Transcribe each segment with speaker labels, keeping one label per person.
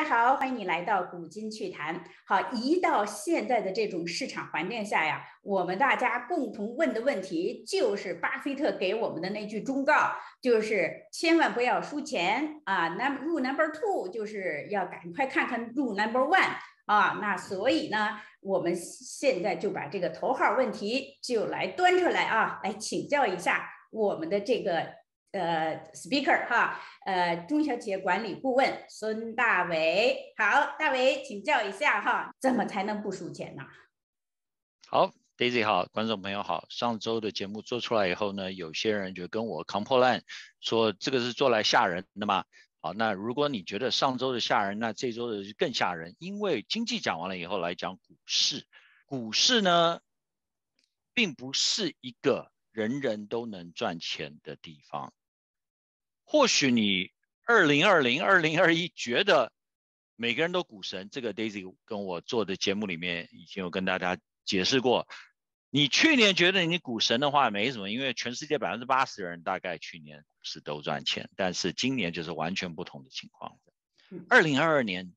Speaker 1: 大家好，欢迎你来到古今趣谈。好，一到现在的这种市场环境下呀，我们大家共同问的问题就是巴菲特给我们的那句忠告，就是千万不要输钱啊。那入 number two 就是要赶快看看入 number one 啊。那所以呢，我们现在就把这个头号问题就来端出来啊，来请教一下我们的这个。呃，speaker 哈，呃，中小企业管理顾问孙大伟，好，大伟请教一下哈，怎么才能不输钱呢？
Speaker 2: 好，Daisy 好，观众朋友好，上周的节目做出来以后呢，有些人就跟我扛破烂，说这个是做来吓人的嘛。好，那如果你觉得上周的吓人，那这周的就更吓人，因为经济讲完了以后来讲股市，股市呢，并不是一个人人都能赚钱的地方。或许你二零二零、二零二一觉得每个人都股神，这个 Daisy 跟我做的节目里面已经有跟大家解释过。你去年觉得你股神的话没什么，因为全世界百分之八十的人大概去年是都赚钱，但是今年就是完全不同的情况。二零二二年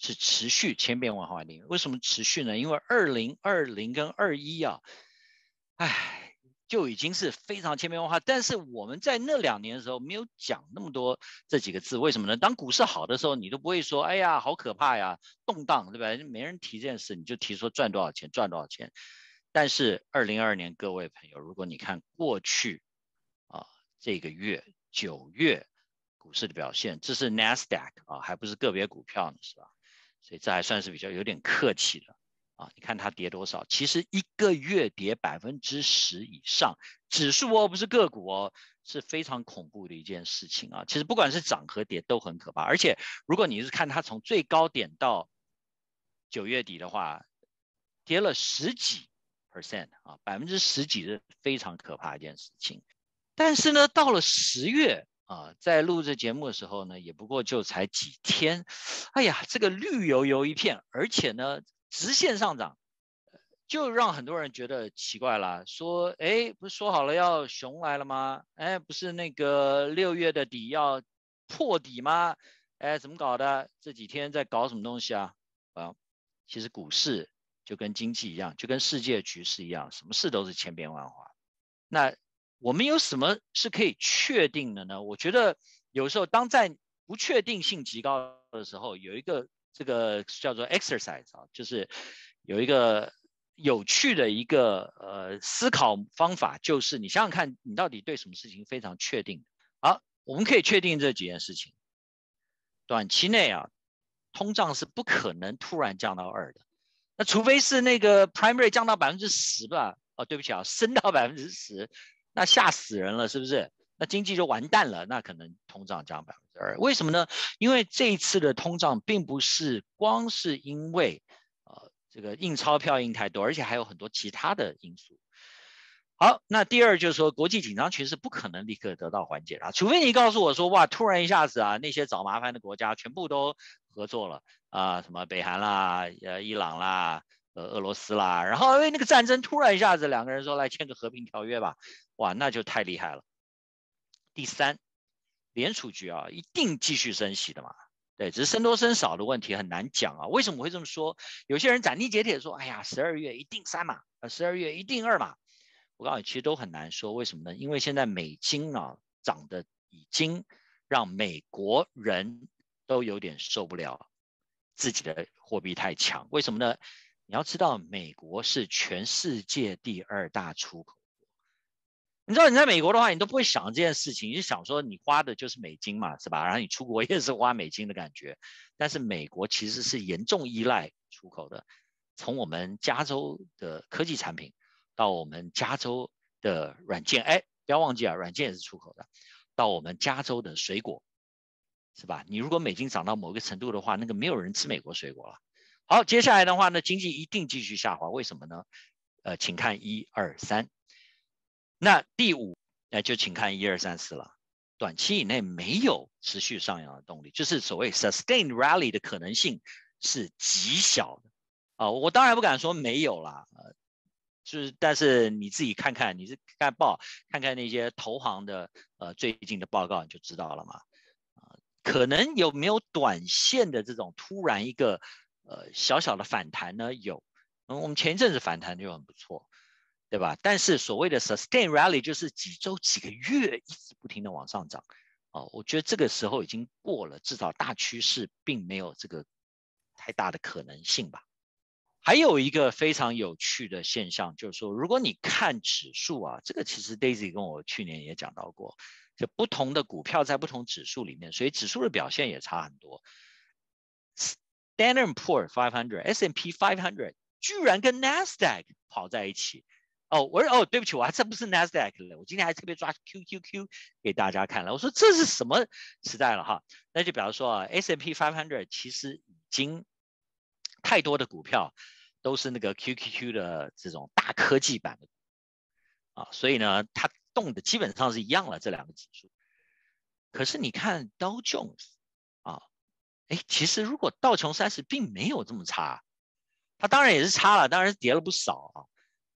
Speaker 2: 是持续千变万化的，为什么持续呢？因为二零二零跟二一啊，唉。就已经是非常千变万化，但是我们在那两年的时候没有讲那么多这几个字，为什么呢？当股市好的时候，你都不会说，哎呀，好可怕呀，动荡，对吧？没人提这件事，你就提说赚多少钱，赚多少钱。但是二零二二年，各位朋友，如果你看过去啊这个月九月股市的表现，这是 Nasdaq 啊，还不是个别股票呢，是吧？所以这还算是比较有点客气的。啊，你看它跌多少？其实一个月跌百分之十以上，指数哦，不是个股哦，是非常恐怖的一件事情啊。其实不管是涨和跌都很可怕，而且如果你是看它从最高点到九月底的话，跌了十几 percent 啊，百分之十几是非常可怕一件事情。但是呢，到了十月啊，在录制节目的时候呢，也不过就才几天，哎呀，这个绿油油一片，而且呢。直线上涨，就让很多人觉得奇怪了。说，哎，不是说好了要熊来了吗？哎，不是那个六月的底要破底吗？哎，怎么搞的？这几天在搞什么东西啊？啊，其实股市就跟经济一样，就跟世界局势一样，什么事都是千变万化。那我们有什么是可以确定的呢？我觉得有时候当在不确定性极高的时候，有一个。这个叫做 exercise 啊，就是有一个有趣的一个呃思考方法，就是你想想看，你到底对什么事情非常确定？好，我们可以确定这几件事情。短期内啊，通胀是不可能突然降到二的，那除非是那个 primary 降到百分之十吧？哦，对不起啊，升到百分之十，那吓死人了，是不是？那经济就完蛋了，那可能通胀降百分之二，为什么呢？因为这一次的通胀并不是光是因为，呃，这个印钞票印太多，而且还有很多其他的因素。好，那第二就是说，国际紧张局势不可能立刻得到缓解了，除非你告诉我说，哇，突然一下子啊，那些找麻烦的国家全部都合作了啊，什么北韩啦、呃，伊朗啦、呃，俄罗斯啦，然后因为那个战争突然一下子两个人说来签个和平条约吧，哇，那就太厉害了。第三，联储局啊，一定继续升息的嘛？对，只是升多升少的问题很难讲啊。为什么会这么说？有些人斩钉截铁说：“哎呀，十二月一定三嘛，呃，十二月一定二嘛。”我告诉你，其实都很难说。为什么呢？因为现在美金啊涨的已经让美国人都有点受不了自己的货币太强。为什么呢？你要知道，美国是全世界第二大出口。你知道你在美国的话，你都不会想这件事情，你就想说你花的就是美金嘛，是吧？然后你出国也是花美金的感觉。但是美国其实是严重依赖出口的，从我们加州的科技产品到我们加州的软件，哎，不要忘记啊，软件也是出口的，到我们加州的水果，是吧？你如果美金涨到某个程度的话，那个没有人吃美国水果了。好，接下来的话呢，经济一定继续下滑，为什么呢？呃，请看一二三。那第五，那就请看一二三四了。短期以内没有持续上扬的动力，就是所谓 sustained rally 的可能性是极小的。啊，我当然不敢说没有啦，呃，就是但是你自己看看，你是看报，看看那些投行的呃最近的报告，你就知道了嘛。啊，可能有没有短线的这种突然一个呃小小的反弹呢？有，嗯，我们前一阵子反弹就很不错，对吧？但是所谓的 sustain rally 就是几周几个月一直不停的往上涨，哦，我觉得这个时候已经过了，至少大趋势并没有这个太大的可能性吧。还有一个非常有趣的现象，就是说，如果你看指数啊，这个其实 Daisy 跟我去年也讲到过，就不同的股票在不同指数里面，所以指数的表现也差很多。Standard Poor 500、S&P 500居然跟 Nasdaq 跑在一起，哦，我说哦，对不起，我还真不是 Nasdaq 了，我今天还特别抓 QQQ 给大家看了，我说这是什么时代了哈？那就比方说啊，S&P 500其实已经太多的股票。都是那个 QQQ 的这种大科技版的啊，所以呢，它动的基本上是一样了这两个指数。可是你看道琼斯啊，哎，其实如果道琼三十并没有这么差，它当然也是差了，当然是跌了不少啊，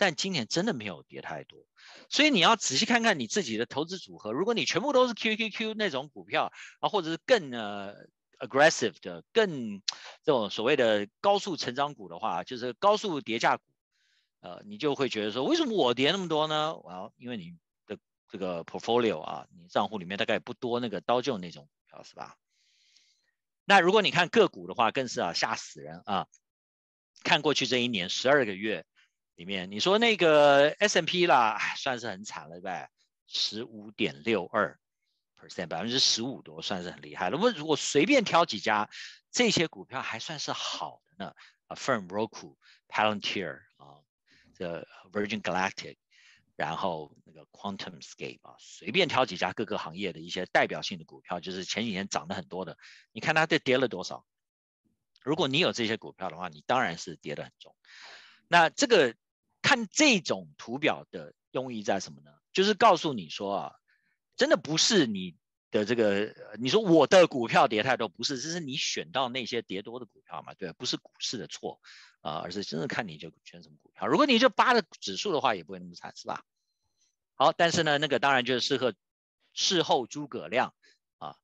Speaker 2: 但今年真的没有跌太多。所以你要仔细看看你自己的投资组合，如果你全部都是 QQQ 那种股票啊，或者是更呃。aggressive 的更这种所谓的高速成长股的话，就是高速叠价股，呃，你就会觉得说，为什么我跌那么多呢？我要因为你的这个 portfolio 啊，你账户里面大概不多那个刀就那种股票是吧？那如果你看个股的话，更是啊吓死人啊！看过去这一年十二个月里面，你说那个 S M P 啦，算是很惨了，对不对？十五点六二。percent 百分之十五多算是很厉害了。我如果随便挑几家，这些股票还算是好的呢。啊，Firm、Roku、Palantir 啊，这 Virgin Galactic，然后那个 QuantumScape 啊，随便挑几家各个行业的一些代表性的股票，就是前几年涨得很多的。你看它这跌了多少？如果你有这些股票的话，你当然是跌得很重。那这个看这种图表的用意在什么呢？就是告诉你说啊。真的不是你的这个，你说我的股票跌太多，不是，这是你选到那些跌多的股票嘛？对，不是股市的错啊，而是真的看你就选什么股票。如果你就扒的指数的话，也不会那么惨，是吧？好，但是呢，那个当然就是适合事后诸葛亮啊，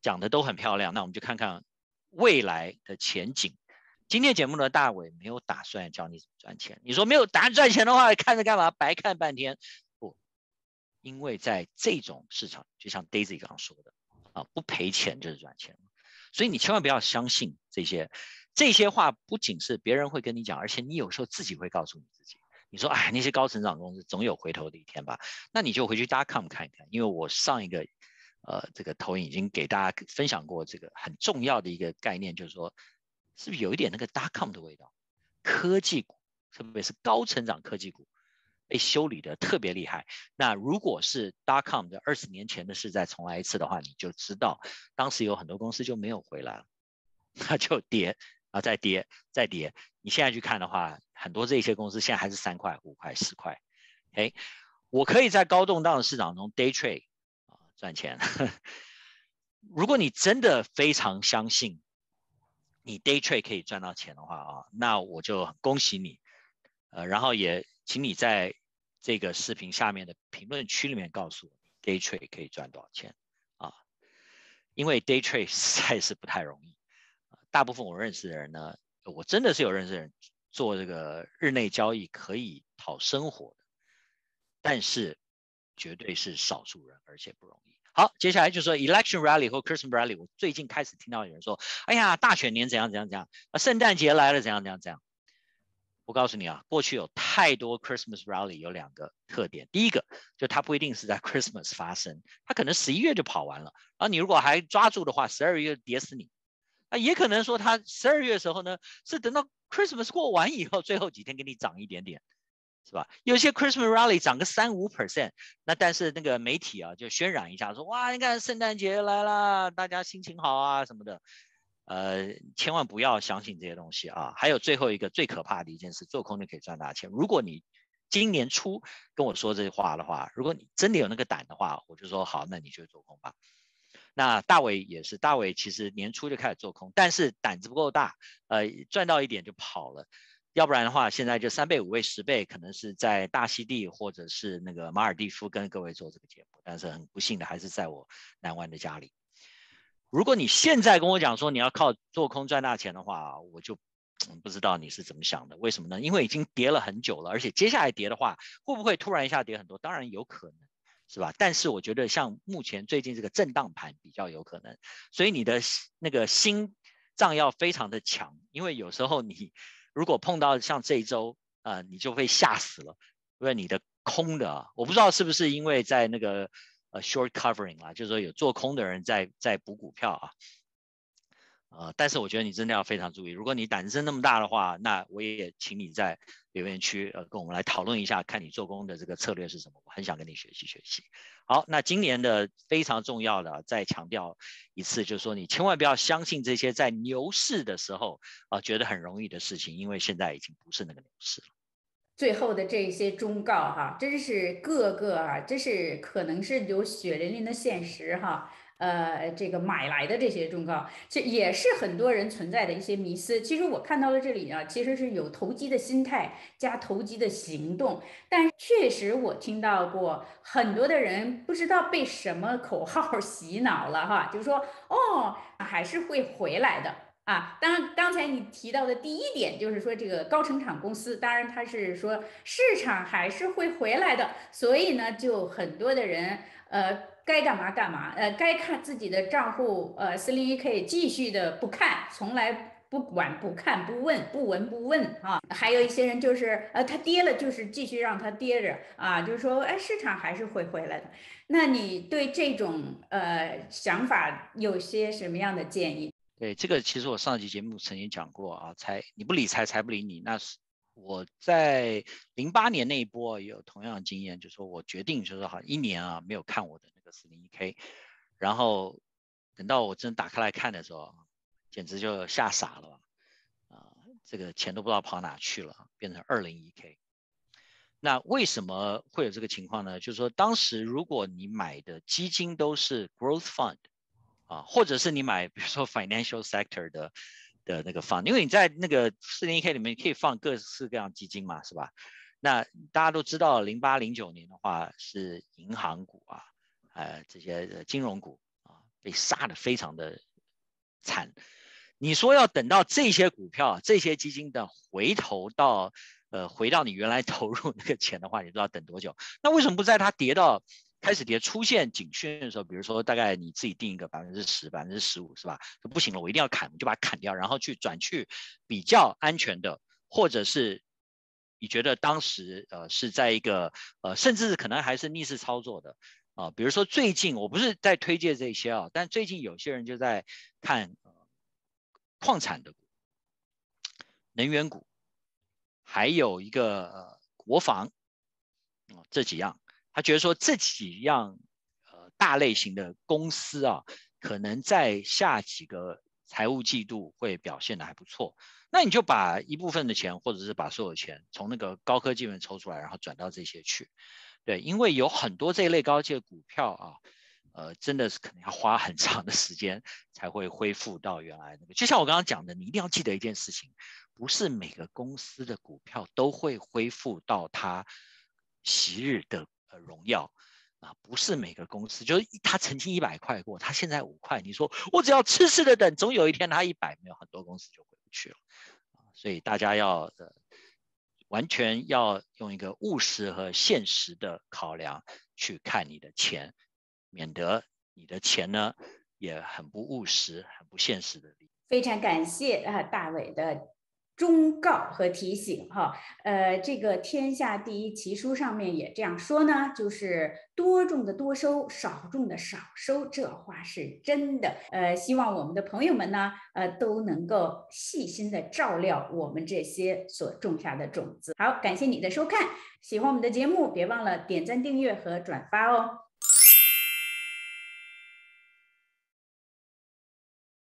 Speaker 2: 讲的都很漂亮。那我们就看看未来的前景。今天节目呢，大伟没有打算教你怎么赚钱。你说没有打算赚钱的话，看着干嘛？白看半天。不因为在这种市场，就像 Daisy 刚刚说的，啊，不赔钱就是赚钱，所以你千万不要相信这些这些话。不仅是别人会跟你讲，而且你有时候自己会告诉你自己，你说，哎，那些高成长公司总有回头的一天吧？那你就回去 .com 看一看，因为我上一个呃这个投影已经给大家分享过这个很重要的一个概念，就是说，是不是有一点那个 .com 的味道？科技股，特别是高成长科技股。被修理的特别厉害。那如果是 dot com 的二十年前的事再重来一次的话，你就知道当时有很多公司就没有回来了，那就跌啊，再跌，再跌。你现在去看的话，很多这些公司现在还是三块、五块、十块。哎，我可以在高动荡的市场中 day trade 啊赚钱。如果你真的非常相信你 day trade 可以赚到钱的话啊，那我就恭喜你。呃，然后也请你在。这个视频下面的评论区里面告诉我，day trade 可以赚多少钱啊？因为 day trade 实在是不太容易。大部分我认识的人呢，我真的是有认识的人做这个日内交易可以讨生活的，但是绝对是少数人，而且不容易。好，接下来就说 election rally 或 Christmas rally。我最近开始听到有人说，哎呀，大选年怎样怎样怎样啊，圣诞节来了怎样怎样怎样。我告诉你啊，过去有太多 Christmas rally，有两个特点。第一个，就它不一定是在 Christmas 发生，它可能十一月就跑完了。然后你如果还抓住的话，十二月跌死你。啊也可能说它十二月的时候呢，是等到 Christmas 过完以后，最后几天给你涨一点点，是吧？有些 Christmas rally 涨个三五 percent，那但是那个媒体啊就渲染一下，说哇，你看圣诞节来了，大家心情好啊什么的。呃，千万不要相信这些东西啊！还有最后一个最可怕的一件事，做空就可以赚大钱。如果你今年初跟我说这话的话，如果你真的有那个胆的话，我就说好，那你就做空吧。那大伟也是，大伟其实年初就开始做空，但是胆子不够大，呃，赚到一点就跑了。要不然的话，现在就三倍、五倍、十倍，可能是在大溪地或者是那个马尔蒂夫跟各位做这个节目，但是很不幸的还是在我南湾的家里。如果你现在跟我讲说你要靠做空赚大钱的话，我就不知道你是怎么想的。为什么呢？因为已经跌了很久了，而且接下来跌的话，会不会突然一下跌很多？当然有可能，是吧？但是我觉得像目前最近这个震荡盘比较有可能，所以你的那个心脏要非常的强，因为有时候你如果碰到像这一周，啊，你就会吓死了，因为你的空的啊，我不知道是不是因为在那个。呃，short covering 啊，就是说有做空的人在在补股票啊，呃，但是我觉得你真的要非常注意，如果你胆子真那么大的话，那我也请你在留言区呃跟我们来讨论一下，看你做空的这个策略是什么，我很想跟你学习学习。好，那今年的非常重要的再强调一次，就是说你千万不要相信这些在牛市的时候啊觉得很容易的事情，因为现在已经不是那个牛市了。
Speaker 1: 最后的这些忠告哈，真是个个啊，真是可能是有血淋淋的现实哈。呃，这个买来的这些忠告，这也是很多人存在的一些迷思。其实我看到了这里啊，其实是有投机的心态加投机的行动。但确实我听到过很多的人不知道被什么口号洗脑了哈，就是说哦，还是会回来的。啊，当然，刚才你提到的第一点就是说，这个高成长公司，当然它是说市场还是会回来的，所以呢，就很多的人，呃，该干嘛干嘛，呃，该看自己的账户，呃，四零一 K 继续的不看，从来不管不看不问不闻不问啊，还有一些人就是，呃，它跌了就是继续让它跌着啊，就是说，哎，市场还是会回来的。那你对这种呃想法有些什么样的建议？
Speaker 2: 对这个，其实我上集节目曾经讲过啊，财你不理财，财不理你。那是我在零八年那一波有同样的经验，就是说我决定就是好一年啊没有看我的四零一 K，然后等到我真打开来看的时候，简直就吓傻了啊，这个钱都不知道跑哪去了，变成二零一 K。那为什么会有这个情况呢？就是说当时如果你买的基金都是 growth fund。啊，或者是你买，比如说 financial sector 的的那个 fund，因为你在那个四零一 K 里面可以放各式各样基金嘛，是吧？那大家都知道，零八零九年的话是银行股啊，呃，这些金融股啊被杀的非常的惨。你说要等到这些股票、这些基金的回头到呃回到你原来投入那个钱的话，你都要等多久？那为什么不在它跌到？开始跌出现警讯的时候，比如说大概你自己定一个百分之十、百分之十五，是吧？不行了，我一定要砍，就把它砍掉，然后去转去比较安全的，或者是你觉得当时呃是在一个呃甚至可能还是逆势操作的啊，比如说最近我不是在推荐这些啊，但最近有些人就在看矿产的、能源股，还有一个呃国防啊这几样。他觉得说这几样呃大类型的公司啊，可能在下几个财务季度会表现的还不错。那你就把一部分的钱，或者是把所有钱从那个高科技面抽出来，然后转到这些去。对，因为有很多这一类高阶股票啊，呃，真的是可能要花很长的时间才会恢复到原来那个。就像我刚刚讲的，你一定要记得一件事情，不是每个公司的股票都会恢复到它昔日的。呃，荣耀啊，不是每个公司，就是他曾经一百块过，他现在五块，你说我只要痴痴的等，总有一天他一百，没有很多公司就回不去了啊。所以大家要呃，完全要用一个务实和现实的考量去看你的钱，免得你的钱呢也很不务实、很不现实的。
Speaker 1: 非常感谢啊，大伟的。忠告和提醒哈，呃，这个天下第一奇书上面也这样说呢，就是多种的多收，少种的少收，这话是真的。呃，希望我们的朋友们呢，呃，都能够细心的照料我们这些所种下的种子。好，感谢你的收看，喜欢我们的节目，别忘了点赞、订阅和转发哦。